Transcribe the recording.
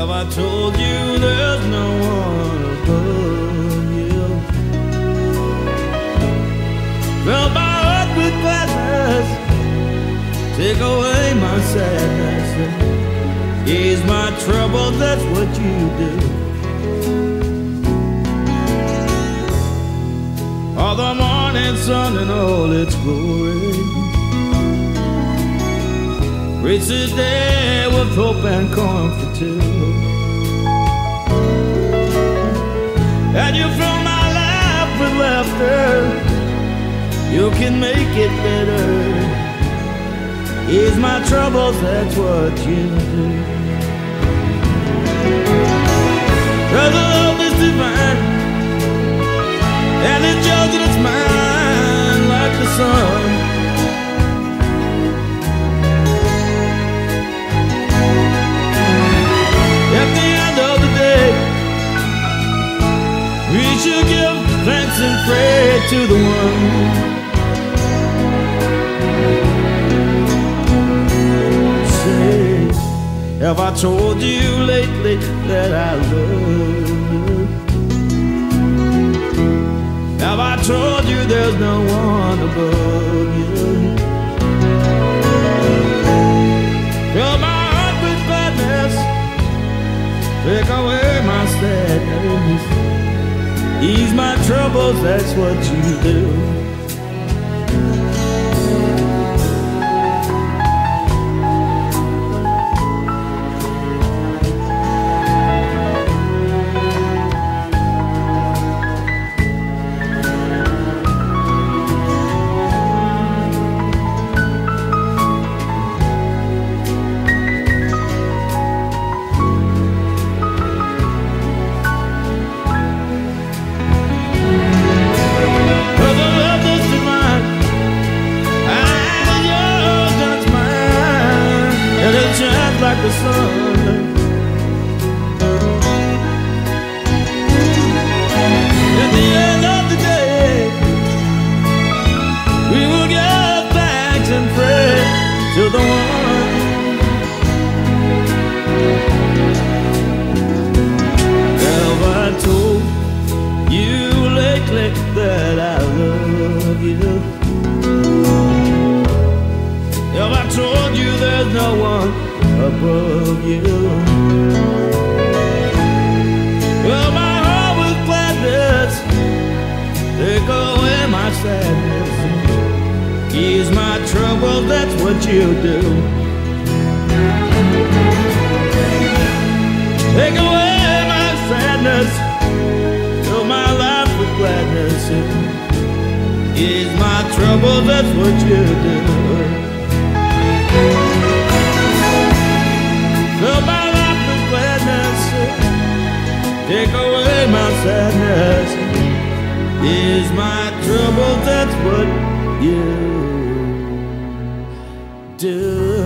I told you there's no one above you? Fill my heart with gladness, take away my sadness, ease my trouble. That's what you do. All the morning sun and all its glory. Reach the day with hope and comfort too. And you fill my life with laughter. You can make it better. Ease my troubles, that's what you do. To the one. Say, have I told you lately that I love you? Have I told you there's no one above ease my troubles. That's what you do. There's no one above you? Well, my heart with gladness, take away my sadness, ease my trouble. That's what you do. Take away my sadness, fill my life with gladness, ease my trouble. That's what you do. My sadness, is my trouble. That's what you do.